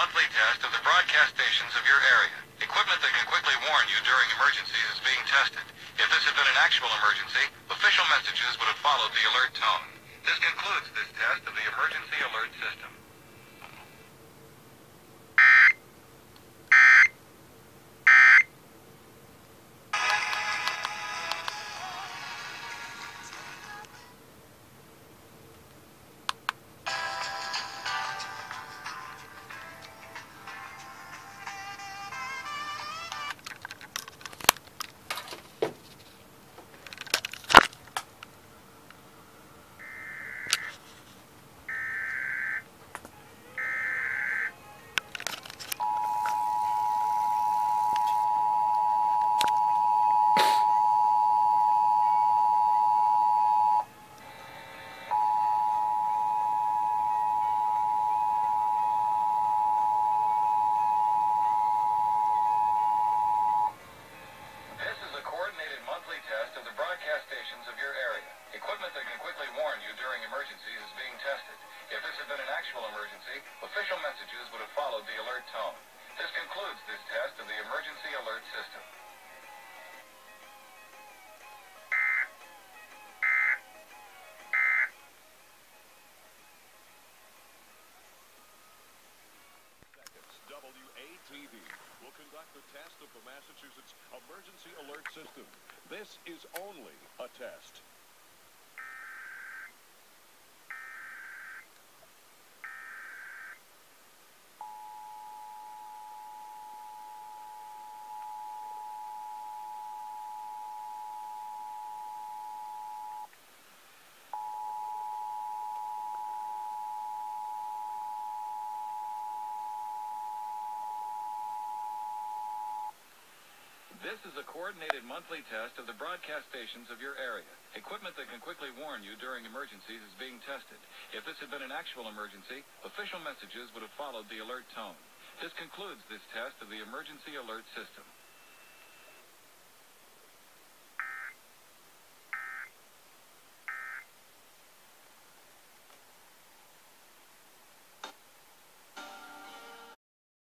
monthly test of the broadcast stations of your area. Equipment that can quickly warn you during emergencies is being tested. If this had been an actual emergency, official messages would have followed the alert tone. This concludes this test of the emergency alert system. Equipment that can quickly warn you during emergencies is being tested. If this had been an actual emergency, official messages would have followed the alert tone. This concludes this test of the emergency alert system. WATD will conduct the test of the Massachusetts Emergency Alert System. This is only a test. This is a coordinated monthly test of the broadcast stations of your area. Equipment that can quickly warn you during emergencies is being tested. If this had been an actual emergency, official messages would have followed the alert tone. This concludes this test of the emergency alert system.